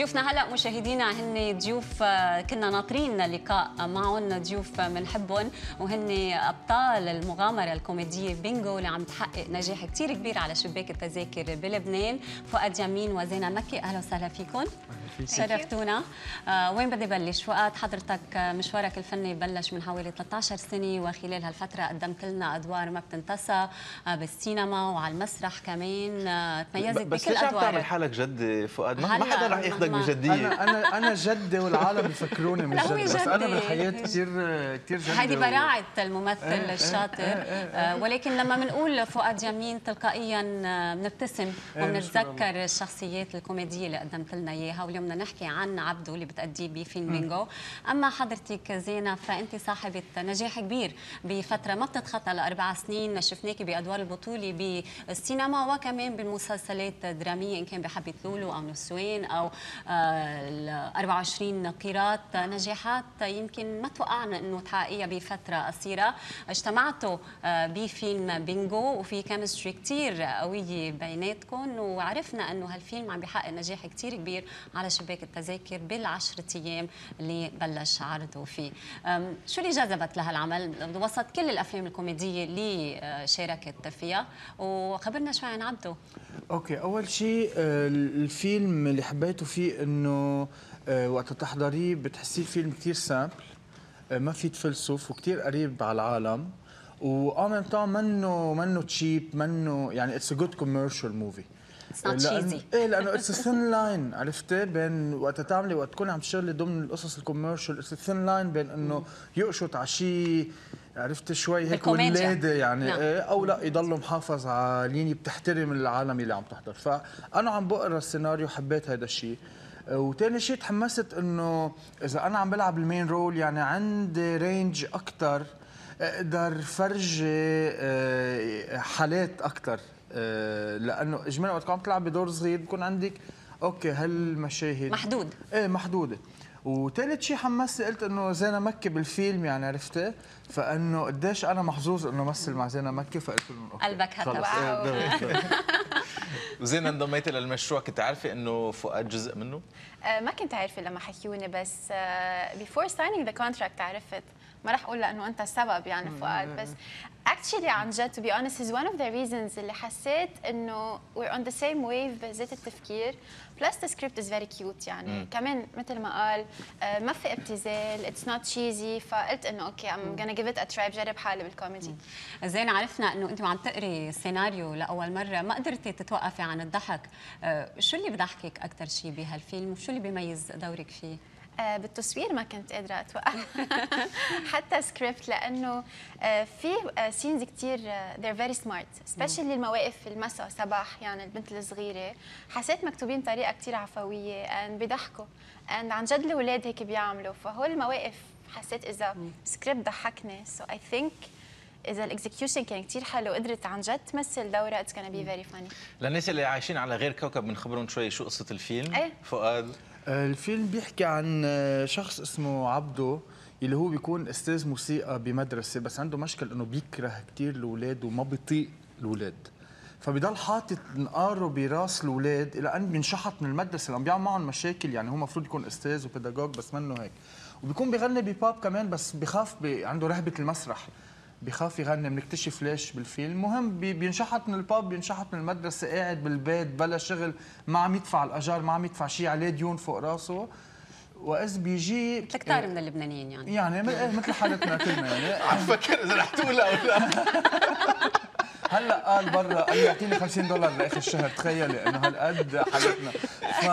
ضيوفنا هلا مشاهدينا هن ضيوف آه، كنا ناطرين لقاء معهم ضيوف بنحبهم وهن أبطال المغامرة الكوميدية. بينجو اللي عم تحقق نجاح كثير كبير على شباك التذاكر بلبنان. فؤاد يمين وزينة مكي أهلا وسهلا فيكم. شرفتونا. آه وين بدي بلش؟ فؤاد حضرتك آه، مشوارك الفني بلش من حوالي 13 سنة وخلال هالفترة قدمت لنا أدوار ما بتنتسى آه بالسينما وعلى المسرح كمان آه تميزت بس بكل ليش عم تعمل حالك جد فؤاد؟ ما, ما حدا رح ياخذك بجدية. أنا أنا أنا جدي والعالم بفكروني مش جدي بس أنا جدي. بالحياة كثير كثير جدي هذه براعة الممثل إيه، إيه، الشاطر. إيه، آه، ولكن لما بنقول فؤاد يمين تلقائيا آه، بنبتسم وبنتذكر الشخصيات الكوميدية اللي قدمت لنا إياها واليوم بدنا نحكي عن عبده اللي بتأديه بفيلم بينجو. أما حضرتك زينة فأنت صاحبة نجاح كبير بفترة ما بتتخطى لأربع سنين شفناكي بأدوار البطولة بالسينما وكمان بالمسلسلات الدرامية إن كان بحبة لولو أو نسوان أو آه، ال 24 قيراط نجاحات يمكن ما توقعنا إنه تحققيها بفترة قصيرة. اجتمعتوا آه، بفيلم بينجو وفي كيمستري كثير قوية بيناتكم وعرفنا إنه هالفيلم عم بيحقق نجاح كثير كبير على شباك التذاكر بالعشرة أيام اللي بلش عرضه فيه. شو اللي جذبك لهالعمل؟ وسط كل الأفلام الكوميدية اللي آه، شاركت فيها وخبرنا شوي عن عبده. Okay أول شيء آه، الفيلم اللي حبيته فيه إنه آه، وقت تحضريه بتحسيه فيلم كثير simple. ما في تفلسف وكثير قريب على العالم وان منه منه cheap منه يعني it's a good commercial movie It's not cheesy. إيه لأنه it's thin line عرفتي بين وقت تعملي وقت تكوني عم تشتغلي ضمن القصص ال commercial it's thin line بين إنه يقشط على شيء عرفتي شوي هيك. ولاده يعني نعم. إيه أو لا يضل محافظ على line بتحترم العالم اللي عم تحضر فأنا عم بقرأ السيناريو حبيت هذا الشيء وتاني شيء تحمست إنه إذا أنا عم بلعب ال main role يعني عندي range أكثر أقدر فرجي آه، حالات أكثر لأنه اجمالا وقت عم تلعب بدور صغير بكون عندك okay هالمشاهد. محدود. إيه محدودة. وثالث شيء حمسني قلت إنه زينة مكي بالفيلم يعني عرفتي؟ فإنه قديش أنا محظوظ إنه مثل مع زينة مكي فقلت لهم okay، قلبك. خلص. Wow. إيه، انضميتي للمشروع كنت عارفة إنه فؤاد جزء منه؟ آه، ما كنت عارفة لما حكيوني بس آه، before signing the contract عرفت. ما رح أقول لأنه أنت السبب يعني فؤاد بس actually عن جد to be honest is one of the reasons اللي حسيت إنه we're on the same wave بذات التفكير plus the script is very cute يعني. كمان مثل ما قال آه، ما في ابتذال it's not cheesy فقلت إنه okay I'm gonna it a try بجرب حالي بالكوميدي. زين عرفنا إنه أنت وعم تقري السيناريو لأول مرة ما قدرتي تتوقفي عن الضحك. آه، شو اللي بضحكك أكثر شيء بهالفيلم؟ وشو اللي بيميز دورك فيه؟ بالتصوير ما كنت قادرة أتوقف. حتى سكريبت لأنه آه، في scenes كتير they're very smart especially المواقف في المساء صباح يعني البنت الصغيرة. حسيت مكتوبين بطريقة كتير عفوية and بيضحكوا. and عن جد الأولاد هيك بيعملوا. فهول المواقف حسيت إذا سكريبت ضحكني. So I think إذا ال execution كان كتير حلو قدرت عن جد تمثل دورة it's gonna be very funny. للناس اللي عايشين على غير كوكب بنخبرهم شوي شو قصة الفيلم. إيه. فؤاد. آه، الفيلم بيحكي عن آه، شخص اسمه عبده اللي هو بيكون أستاذ موسيقى بمدرسة بس عنده مشكل إنه بيكره كثير الأولاد وما بيطيق الأولاد. فبضل حاطط نقاره براس الأولاد إلى أن بينشحط من المدرسة لأنه بيعمل معهم مشاكل يعني هو المفروض يكون أستاذ وبيداغوج بس منه هيك. وبيكون بيغني بباب كمان بس بخاف عنده رهبة المسرح. بخاف يغني. بنكتشف ليش بالفيلم. مهم بي- بينشحط من الباب بينشحط من المدرسة قاعد بالبيت بلا شغل ما عم يدفع الأجار ما عم يدفع شيء عليه ديون فوق راسه. واذ بيجي مثل كتار من اللبنانيين يعني. يعني إيه، مثل حالتنا كلنا يعني. عم فكر إذا رح تقولها أو لا. هلأ قال برا قال لي أعطيني 50 دولار لآخر الشهر تخيلي إنه هالقد حالتنا. ف...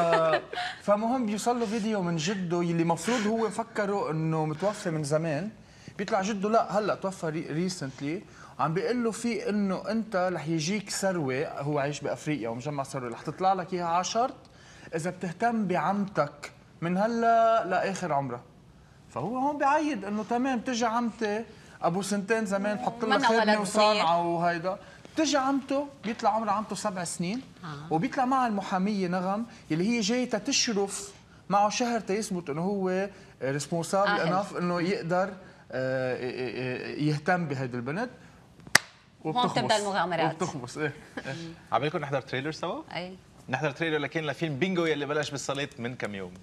فمهم بيوصل له فيديو من جده يلي مفروض هو مفكره إنه متوفى من زمان. بيطلع جده لا هلأ توفى ريسنتلي عم بيقول له في إنه أنت رح يجيك ثروة هو عايش بأفريقيا ومجمع ثروة رح تطلع لك إياها على شرط إذا بتهتم بعمتك من هلأ لآخر عمرها فهو هون بعيد إنه تمام بتجي عمتي أبو سنتين زمان بحط لها خدمه وصانعة وهيدا بتجي عمته بيطلع عمر عمته سبع سنين آه. وبيطلع معها المحامية نغم اللي هي جاية تشرف معه شهر تيثبت إنه هو responsible enough إنه يقدر يهتم بهيدي البنت هون بتبدأ المغامرات. وبتخبص إيه عم لكم نحضر trailer سوا؟ أي نحضر trailer لكن لفيلم بينجو يلي بلش بالصالات من كم يوم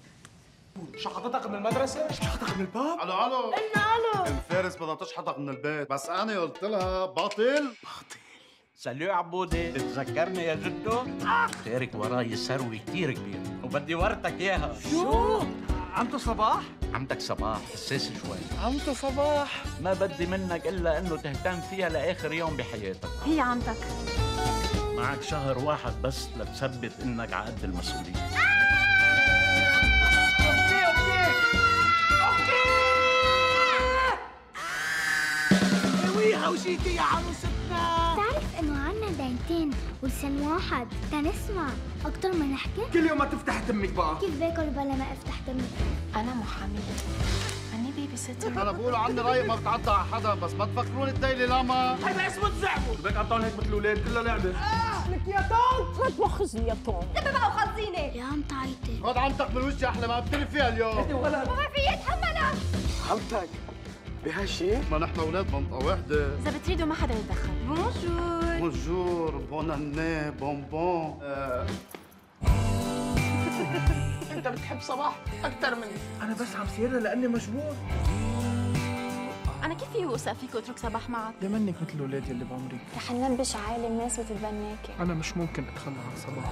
شحطتك من المدرسة؟ شحطتك من الباب؟ ألو ألو قلنا ألو الفارس بدها تشحطك من البيت بس أنا قلت لها باطل سلو عبودي تتذكرني يا جدو؟ خيرك وراي ثروة كتير كبيرة وبدي ورتك إياها شو؟ عمتو صباح؟ عمتك صباح حساس شوي عمتو صباح ما بدي منك الا انه تهتم فيها لاخر يوم بحياتك هي عمتك معك شهر واحد بس لتثبت انك على قد المسؤولية ويها وجيتي يا انه دينتين ولسان واحد. تنسمع أكتر ما نحكي. كل يوم ما تفتح تمك بقى. كيف باكل بلا ما افتح تمي أنا محاميه اني بيبي ستر أنا بقول عندي رايق ما بتعدى على حدا بس ما تفكروني الديلي لاما هيدا اسمه تزعموا بدك عم هيك مثل الاولاد كلها لعبة. يا عم تعيطي. خد عمتك من وجهي أحلى ما بتلف فيها اليوم. عمتك بهالشيء ما نحن أولاد منطقه واحدة. إذا بتريدوا ما حدا يتدخل بونجور بونجور بوناني بونبون آه، أنت بتحب صباح أكثر مني. أنا بس عم سيرها لأني مجبور أنا كيف في اوثق فيك وأترك صباح معك؟ يا منك مثل الاولاد يلي بعمرك رح نلبش عالي الناس بتتبناكي أنا مش ممكن أتخلى عن صباح.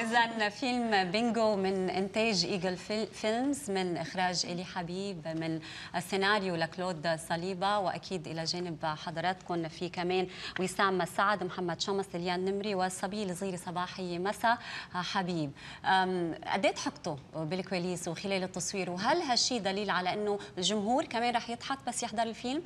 إذا فيلم بينجو من إنتاج Eagle Fil- Films من إخراج إلي حبيب من السيناريو لكلود صليبة وأكيد إلى جانب حضراتكم في كمان وسام سعد محمد شمس ليان نمري والصبية الصغيرة صباحية مسا حبيب قد إيه ضحكتوا بالكواليس وخلال التصوير وهل هالشي دليل على أنه الجمهور كمان رح يضحك بس يحضر الفيلم؟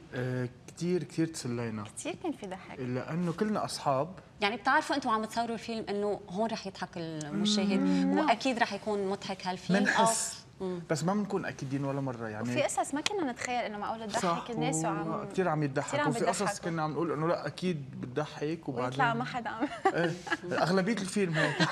كثير كثير تسلينا. كثير كان في ضحك. لأنه كلنا أصحاب. يعني بتعرفوا أنتم عم تصوروا الفيلم إنه هون رح يضحك المشاهد؟ واكيد رح يكون مضحك هالفيلم بنحس بس ما بنكون أكيدين ولا مرة يعني. وفي قصص ما كنا نتخيل إنه معقول تضحك الناس وعم كثير عم كتير يضحك عم وفي قصص. كنا عم نقول إنه لا أكيد بتضحك ويطلع وبعدين ما حدا عم إيه أغلبية الفيلم هيك.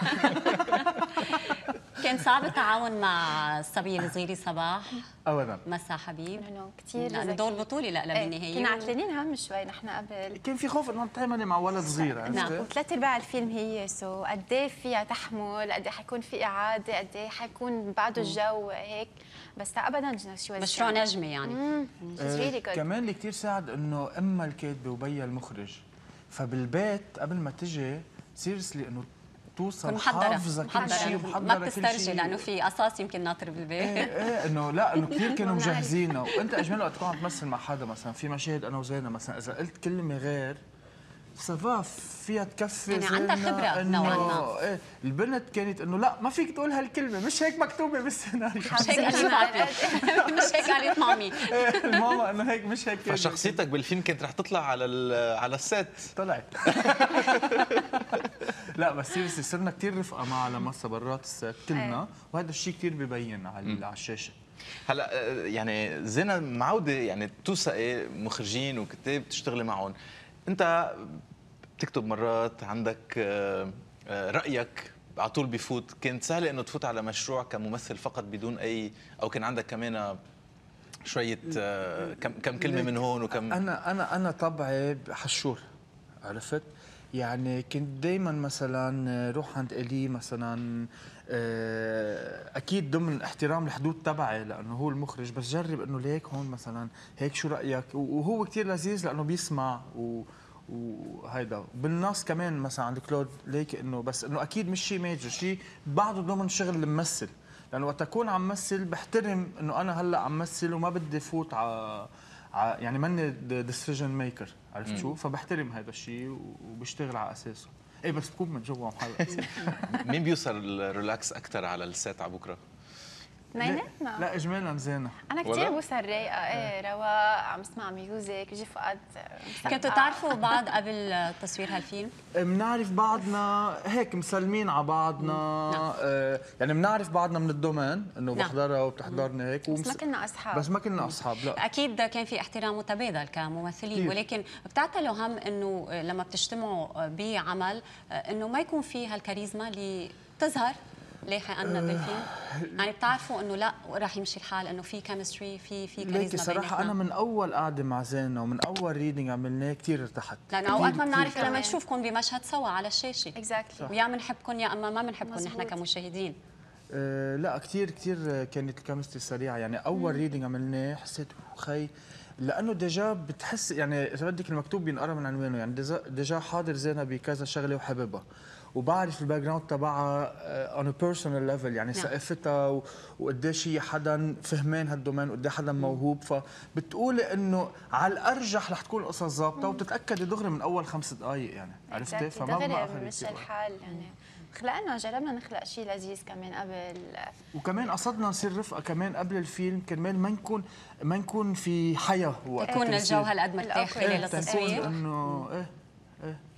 كان صعب التعاون مع الصبية الصغيرة صباح. ابدا. مسا حبيب. انه كثير لأنه دور بطولي لا بالنهاية. كنا عتلانين هم شوي نحن قبل. كان في خوف انه تعملي مع ولد صغير نعم. وثلاث ارباع الفيلم هي سو قد إيه فيها تحمل قد إيه حيكون في إعادة قد إيه حيكون بعده الجو هيك. بس ابدا شو مشروع نجمي يعني. كمان اللي كثير ساعد إنه امها الكاتبه وبيها المخرج فبالبيت قبل ما تجي سيريسلي إنه توصل تكون محضرة حافظة كل شيء ومحضره ما بتسترجي لأنه في قصاص يمكن ناطر بالبيت. إيه إيه إنه لا إنه كثير كانوا مجهزينه وأنت أجمل وقت تكون عم تمثل مع حدا مثلا في مشاهد أنا وزينة مثلا إذا قلت كلمة غير ça va فيها تكفي يعني عندها إنه- نوعاً ما. إيه البنت كانت إنه لا ما فيك تقول هالكلمة مش هيك مكتوبة بالسيناريو. مش هيك قالت مش هيك قالت مامي. إيه، الماما إنه هيك مش هيك كانت. فشخصيتك بالفيلم كانت رح تطلع على ال- على ال set. طلعت. لا بس seriously صرنا كثير رفقة معها لما هسه برات ال set كلنا وهذا الشيء كثير ببين على على الشاشة. هلا آه، يعني زينة معودة يعني توثقي مخرجين وكتاب تشتغلي معهم. أنت بتكتب مرات عندك آه، آه، رأيك على طول بفوت. كانت سهلة إنه تفوت على مشروع كممثل فقط بدون أي أو كان عندك كمان شوية آه، كم كم كلمة من هون وكم. أنا أنا أنا طبعي حشور عرفت؟ يعني كنت دائما مثلا روح عند إلي مثلا أكيد ضمن احترام الحدود تبعي لأنه هو المخرج بس جرب إنه ليك هون مثلا هيك شو رأيك؟ وهو كتير لذيذ لأنه بيسمع و وهيدا. بالنص كمان مثلا عند كلود ليك إنه بس إنه أكيد مش شيء major شيء بعده ضمن شغل الممثل. لأنه وقت أكون عم مثل بحترم إنه أنا هلأ عم مثل وما بدي فوت على ع- يعني ماني decision maker عرفت شو؟ فبحترم هذا الشيء وبشتغل على أساسه. إيه بس بكون من جوا مين بيوصل الريلاكس أكثر على ال set على بكرة؟ اثنيناتنا لا اجمالا زينة أنا؟ كثير بوسة رايقة إيه رواق عم اسمع music بيجي فؤاد. كنتوا تعرفوا بعض قبل تصوير هالفيلم؟ بنعرف بعضنا هيك مسلمين على بعضنا نعم. آه يعني بنعرف بعضنا من ال domaine إنه نعم. بحضرها وبتحضرني هيك بس ما كنا أصحاب بس ما كنا أصحاب لا أكيد كان في احترام متبادل كممثلين. ولكن بتعتلوا هم إنه لما بتجتمعوا بعمل إنه ما يكون في هالكاريزما اللي بتظهر لاحقا بالفيلم يعني بتعرفوا إنه لا رح يمشي الحال إنه في chemistry في في ليكي أنا بيناتنا. من أول قعدة مع زينة ومن أول reading عملناه كثير ارتحت. لأنه أوقات ما بنعرف لما. نشوفكم بمشهد سوا على الشاشة. exactly ويا بنحبكم يا أما ما بنحبكم نحن. كمشاهدين. آه لا كثير كثير كانت ال chemistry سريعة. يعني أول reading عملناه حسيت خي لأنه déjà بتحس يعني إذا بدك المكتوب بينقرأ من عنوانه. يعني déjà- حاضر زينة بكذا شغلة وحاببها وبعرف ال background تبعها on personal level يعني نعم. ثقافتها وقديش هي حدا فهمان هال domaine وقديه حدا موهوب. فبتقولي إنه على الأرجح رح تكون القصص ظابطه وبتتاكدي دغري من أول خمس دقائق يعني. عرفتي؟ فما دغري مش. الحال يعني. خلقنا جربنا نخلق شيء لذيذ كمان قبل. وكمان قصدنا نصير رفقة كمان قبل الفيلم كرمال ما نكون ما نكون في حياة وقت يكون. الجو هالقد مرتاح. خلال إيه، إنه إيه.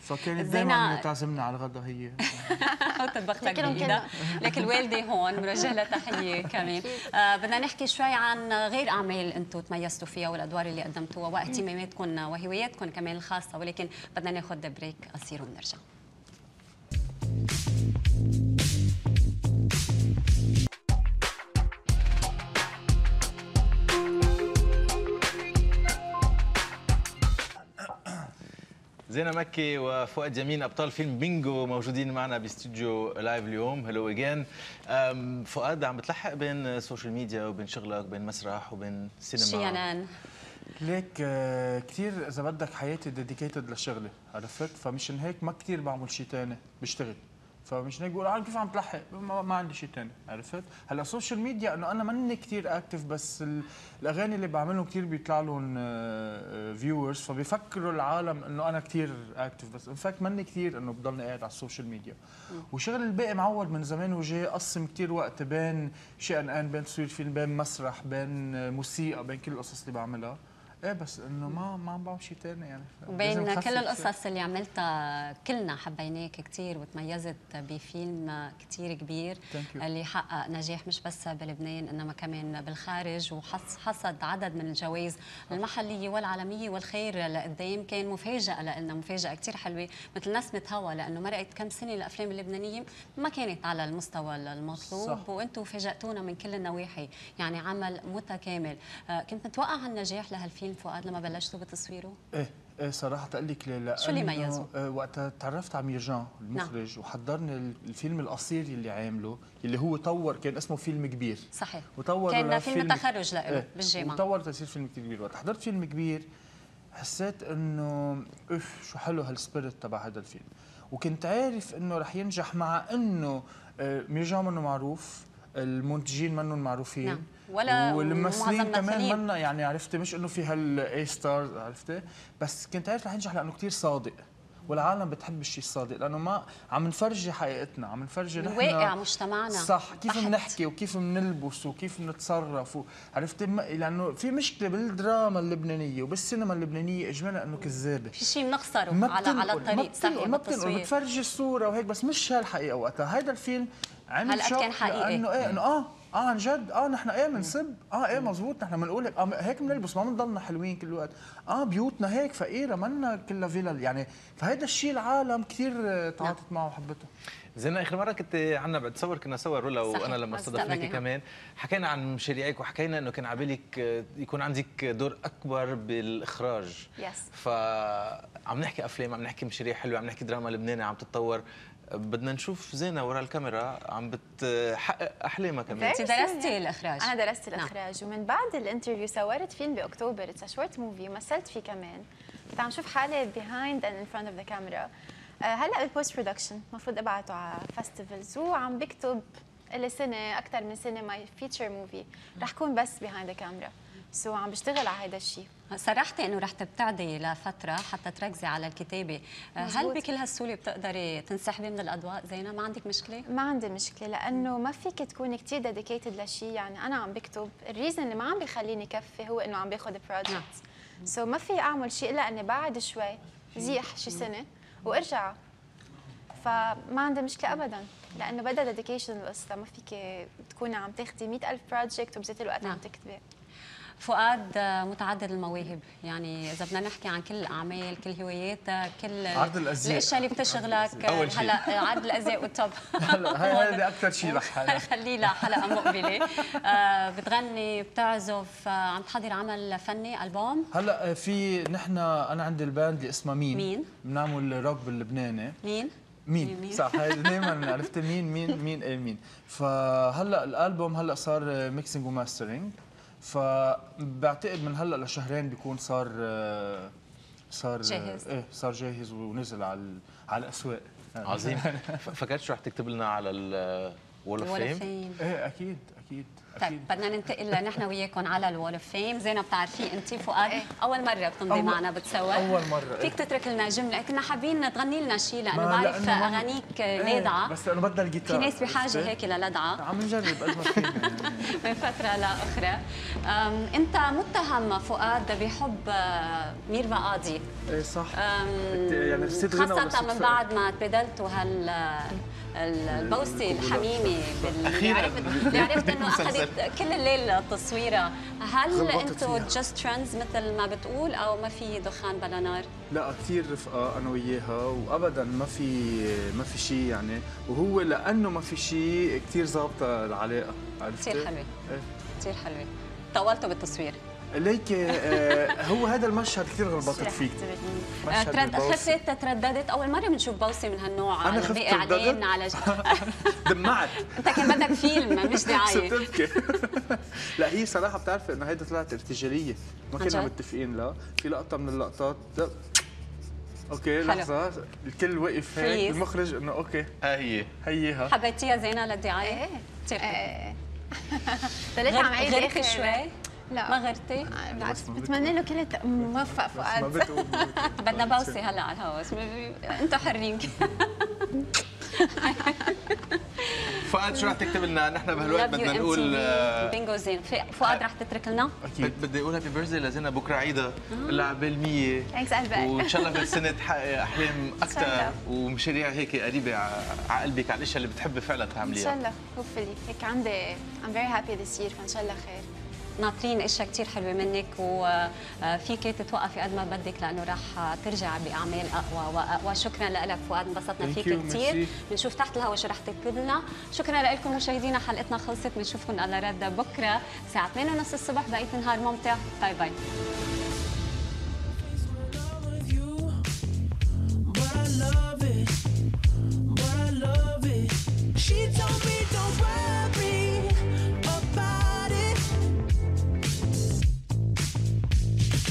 فكانت زينة- دائما تعزمنا على الغدا هي. أو تطبخ لك لكن بايدها لك الوالده هون بنوجه لها تحية كمان. آه بدنا نحكي شوي عن غير أعمال أنتم تميزتوا فيها والأدوار اللي قدمتوها واهتماماتكم وهواياتكم كمان الخاصة ولكن بدنا ناخذ بريك قصير ونرجع. زينة مكي وفؤاد يمين أبطال فيلم بينجو موجودين معنا باستديو live اليوم. hello again فؤاد عم بتلحق بين ال social media وبين شغلك وبين مسرح وبين سينما؟ شيانان ليك آه، كثير إذا بدك حياتي dedicated للشغلة عرفت؟ فمشان هيك ما كثير بعمل شيء ثاني بشتغل. فمشان هيك بقول عارف كيف عم تلحق ما, ما عندي شيء ثاني عرفت؟ هلأ ال social media إنه أنا ماني كثير active بس ال- الأغاني اللي بعملهم كثير بيطلع لهم viewers فبيفكروا العالم إنه أنا كثير active بس in fact ماني كثير إنه بضلني قاعد على ال social media وشغل الباقي معود من زمان وجاي قسم كثير وقت بين شيء أن بين تصوير فيلم بين مسرح بين آه، موسيقى بين كل القصص اللي بعملها. إيه بس إنه ما ما عم بعمل شيء ثاني يعني وبين كل. القصص اللي عملتها كلنا حبيناك كثير وتميزت بفيلم كثير كبير. اللي حقق نجاح مش بس بلبنان إنما كمان بالخارج وحصد عدد من الجوائز المحلية والعالمية والخير لقدام كان مفاجأة لنا مفاجأة كثير حلوة مثل نسمة هوا لإنه مرقت كم سنة الافلام اللبنانيه ما كانت على المستوى المطلوب. وأنتم فاجأتونا من كل النواحي يعني عمل متكامل آه، كنت متوقع هالنجاح لهالفيلم فؤاد لما بلشتوا بتصويره؟ إيه إيه صراحة تقول لك لأنه شو اللي ميزه؟ آه، وقتها تعرفت على ميرجان المخرج وحضرني ال- الفيلم القصير اللي عامله اللي هو طور كان اسمه فيلم كبير. صحيح. وطور كان لفيلم- فيلم تخرج له إيه، بالجامعة وطور تصير فيلم كثير كبير. وقت حضرت فيلم كبير حسيت إنه أف شو حلو هال spirit تبع هذا الفيلم. وكنت عارف إنه رح ينجح مع إنه آه، ميرجان منه معروف المنتجين منهم معروفين. نعم. ولا والممثلين كمان. منن يعني عرفتي مش إنه في هالاي ستارز عرفتي بس كنت عارف رح ينجح لأنه كثير صادق والعالم بتحب الشيء الصادق لأنه ما عم نفرجي حقيقتنا عم نفرجي نحن واقع مجتمعنا صح كيف. بنحكي وكيف بنلبس وكيف بنتصرف عرفتي ما- لأنه في مشكلة بالدراما اللبنانية وبالسينما اللبنانية اجمالا إنه كذابة في شيء بنخسره ما على على الطريق صحيح ما بتنقل بتفرجي الصورة وهيك بس مش هالحقيقة وقتها هيدا الفيلم عمل شوك كان حقيقي. لأنه إيه إنه آه آه عن جد. آه نحن إيه بنسب آه إيه مزبوط نحن بنقول هيك آه هيك بنلبس. ما بنضلنا حلوين كل الوقت. آه بيوتنا هيك فقيرة منا كلها فيلل يعني فهيدا الشيء العالم كثير تعاطت معه وحبته. زينة آخر مرة كنت عنا بتصور كنا سوا رولا. وأنا لما استضفناكي. كمان. حكينا عن مشاريعك وحكينا إنه كان عبالك يكون عندك دور أكبر بالإخراج. yes فعم نحكي أفلام عم نحكي مشاريع حلوة عم نحكي دراما لبناني عم تتطور. بدنا نشوف زينة ورا الكاميرا عم بتحقق أحلامها كمان. أنت درستي الإخراج. أنا درست نعم. الاخراج ومن بعد ال interview صورت فيلم بأكتوبر. it's short movie ومثلت فيه كمان. كنت عم شوف حالي behind and in front of the camera هلأ بال post production المفروض أبعته على festivals وعم بكتب لي سنه أكثر من سنة my feature movie رح كون بس behind camera so عم بشتغل على هذا الشيء صرحتي إنه رح تبتعدي لفترة حتى تركزي على الكتابة. هل مزبوط. بكل هالسهولة بتقدري تنسحبي من الأضواء؟ زينة ما عندك مشكلة؟ ما عندي مشكلة لأنه ما فيك تكوني كثير dedicated لشيء يعني أنا عم بكتب. ال reason اللي ما عم بيخليني كفي هو إنه عم باخذ project so ما في أعمل شيء إلا إني بعد شوي زيح شي سنة وارجع فما عندي مشكلة ابدا لأنه بدها dedication القصة ما فيك تكوني عم تاخذي 100000 project وبذات الوقت نعم. عم تكتبي فؤاد آه، متعدد المواهب. يعني إذا بدنا نحكي عن كل الأعمال كل هواياتك كل عرض الأزياء. الأشياء اللي بتشغلك. شيء. هلا آه، عرض الأزياء وال top. هلا هاي هذا أكثر شيء رح خليه لحلقه مقبلة. آه، بتغني بتعزف آه، عم تحضر عمل فني ألبوم؟ هلا في نحن أنا عندي ال band اللي اسمها مين؟ مين؟ بنعمل روك باللبناني مين؟ مين, مين؟ مين. صح هاي دائما عرفت مين مين مين إيه مين. فهلا الألبوم هلا صار mixing و mastering فبعتقد من هلأ لشهرين بيكون صار صار جاهز. إيه صار جاهز ونزل على على الأسواق. عظيم. فكرت شو رح تكتب لنا على ال Wall of Fame إيه أكيد. طيب بدنا ننتقل نحن وياكم على الوول أوف فيم. زينب بتعرفي انت فؤاد؟ أول مرة بتمضي أول- معنا بتصور أول مرة، إيه. فيك تترك لنا جملة. كنا حابين تغني لنا شيء لأنه بعرف لأنه أغانيك إيه، لادعه بس لأنه بدنا الجيتار. في ناس بحاجة؟ هيك للدعه عم نجرب قد ما من فترة لأخرى. أم، أنت متهم فؤاد بحب آه، ميرفا قاضي. إيه صح. أم، يعني خاصة من؟ بعد ما تبادلتوا هال ال- البوسة الحميمة بال- اللي. عرفت إنه. أخذت كل الليل تصويرها، هل أنتوا فيها. just friends مثل ما بتقول أو ما في دخان بلا نار؟ لا كثير رفقة أنا وياها وابدا ما في ما في شيء يعني وهو لأنه ما في شيء كثير ظابطة العلاقة عرفتي؟ كثير حلوة إيه. كثير حلوة طولتوا بالتصوير ليك آه، هو هذا المشهد كثير غلبطت فيه آه، ترد. خفت ترددت أول مرة بنشوف بوسة من هالنوع أنا على خفت اعلان ترددت؟ على دمعت أنت كان بدك فيلم مش دعاية صرت ابكي لا هي صراحة بتعرف إنه هيدا طلعت ارتجالية ما كنا؟ متفقين لا في لقطة من اللقطات. okay. لحظة الكل وقف هيك. المخرج إنه okay ها هي هيها حبيتيها زينة للدعاية؟ إيه كثير حلو. إيه طلعت عم عيد آخر- شوي؟ لا. ما غرتي؟ آه، بالعكس بتمنى له كل موفق فؤاد. بدنا بوسة هلا على الهوا بس م- أنتوا حرين. فؤاد شو رح تكتب لنا؟ نحن بهالوقت بدنا نقول MTV. آه، بينجو زين فؤاد رح تترك لنا؟ أكيد. بدي أقول happy birthday لزينة بكرة عيدها. الا عبال 100 thanks قلبك وإن شاء الله بالسنه تحقق أحلام أكثر. ومشاريع هيك قريبة ع- على قلبك على الأشياء اللي بتحبي فعلا إن تعمليها شاء الله. hopefully هيك عندي I'm very happy this year فإن شاء الله خير. ناطرين إشياء كثير حلوة منك وفيك تتوقفي قد ما بدك لأنه رح ترجع بأعمال أقوى واقوى شكرا لك فؤاد انبسطنا فيك كثير. بنشوف تحت الهوا شو رح تكتب لنا شكرا لكم مشاهدينا حلقتنا خلصت بنشوفكم على رد بكرة الساعة 8:30 الصبح بقيه النهار ممتع. bye bye.